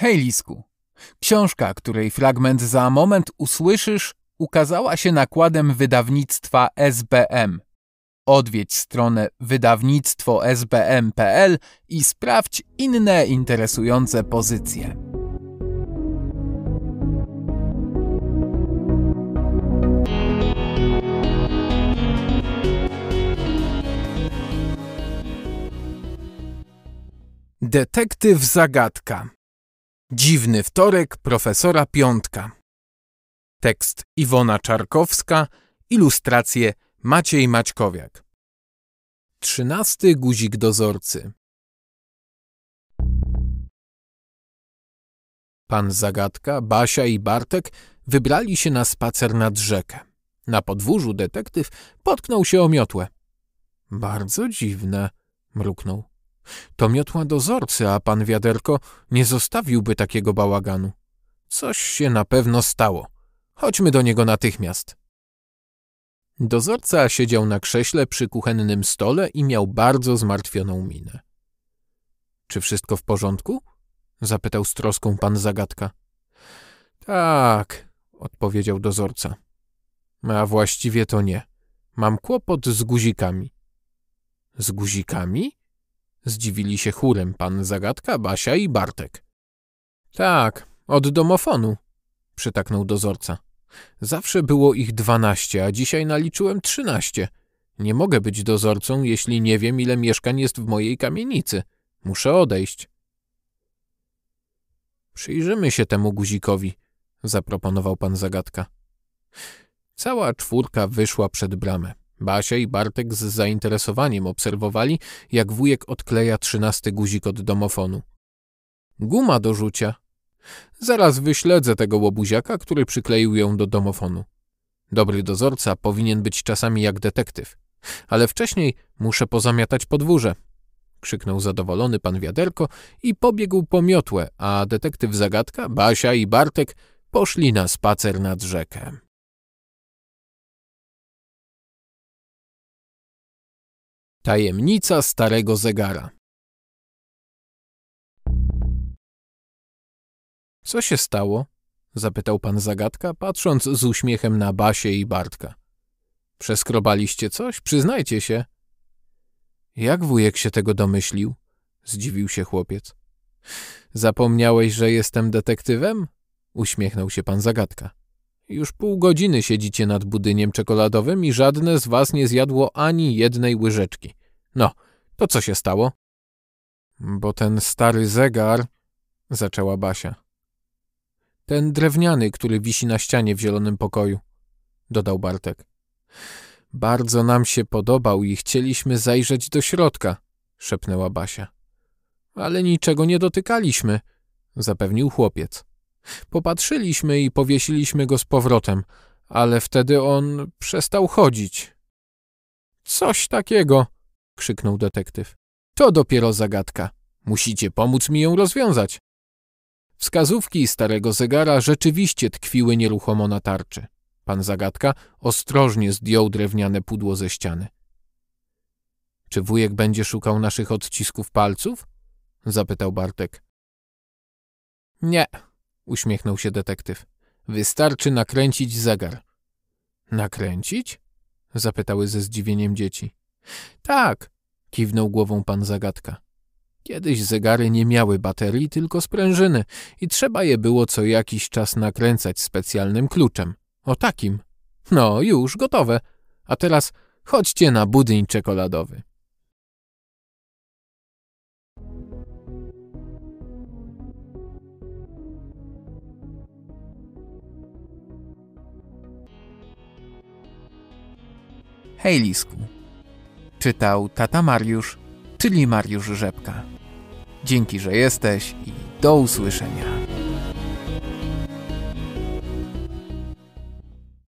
Hej, Lisku. Książka, której fragment za moment usłyszysz, ukazała się nakładem wydawnictwa SBM. Odwiedź stronę wydawnictwo.sbm.pl i sprawdź inne interesujące pozycje. Detektyw Zagadka Dziwny wtorek profesora Piątka Tekst Iwona Czarkowska Ilustracje Maciej Maćkowiak Trzynasty guzik dozorcy Pan Zagadka, Basia i Bartek wybrali się na spacer nad rzekę. Na podwórzu detektyw potknął się o miotłę. Bardzo dziwne, mruknął. To miotła dozorcy, a pan wiaderko nie zostawiłby takiego bałaganu. Coś się na pewno stało. Chodźmy do niego natychmiast. Dozorca siedział na krześle przy kuchennym stole i miał bardzo zmartwioną minę. Czy wszystko w porządku? zapytał z troską pan zagadka. Tak, odpowiedział dozorca. A właściwie to nie. Mam kłopot z guzikami. Z guzikami? Zdziwili się chórem pan Zagadka, Basia i Bartek. Tak, od domofonu, przytaknął dozorca. Zawsze było ich dwanaście, a dzisiaj naliczyłem trzynaście. Nie mogę być dozorcą, jeśli nie wiem, ile mieszkań jest w mojej kamienicy. Muszę odejść. Przyjrzymy się temu guzikowi, zaproponował pan Zagadka. Cała czwórka wyszła przed bramę. Basia i Bartek z zainteresowaniem obserwowali, jak wujek odkleja trzynasty guzik od domofonu. Guma do rzucia. Zaraz wyśledzę tego łobuziaka, który przykleił ją do domofonu. Dobry dozorca powinien być czasami jak detektyw. Ale wcześniej muszę pozamiatać podwórze. Krzyknął zadowolony pan wiaderko i pobiegł po miotłę, a detektyw Zagadka, Basia i Bartek poszli na spacer nad rzekę. Tajemnica starego zegara Co się stało? zapytał pan zagadka, patrząc z uśmiechem na Basię i Bartka. Przeskrobaliście coś? Przyznajcie się. Jak wujek się tego domyślił? zdziwił się chłopiec. Zapomniałeś, że jestem detektywem? uśmiechnął się pan zagadka. Już pół godziny siedzicie nad budyniem czekoladowym i żadne z was nie zjadło ani jednej łyżeczki. No, to co się stało? Bo ten stary zegar, zaczęła Basia. Ten drewniany, który wisi na ścianie w zielonym pokoju, dodał Bartek. Bardzo nam się podobał i chcieliśmy zajrzeć do środka, szepnęła Basia. Ale niczego nie dotykaliśmy, zapewnił chłopiec. Popatrzyliśmy i powiesiliśmy go z powrotem, ale wtedy on przestał chodzić. Coś takiego, krzyknął detektyw. To dopiero zagadka. Musicie pomóc mi ją rozwiązać. Wskazówki starego zegara rzeczywiście tkwiły nieruchomo na tarczy. Pan zagadka ostrożnie zdjął drewniane pudło ze ściany. Czy wujek będzie szukał naszych odcisków palców? zapytał Bartek. Nie, uśmiechnął się detektyw. Wystarczy nakręcić zegar. Nakręcić? zapytały ze zdziwieniem dzieci. Tak, kiwnął głową pan zagadka. Kiedyś zegary nie miały baterii, tylko sprężyny i trzeba je było co jakiś czas nakręcać specjalnym kluczem. O takim. No, już gotowe. A teraz chodźcie na budyń czekoladowy. Hej, Lisku. Czytał tata Mariusz, czyli Mariusz Rzepka. Dzięki, że jesteś i do usłyszenia.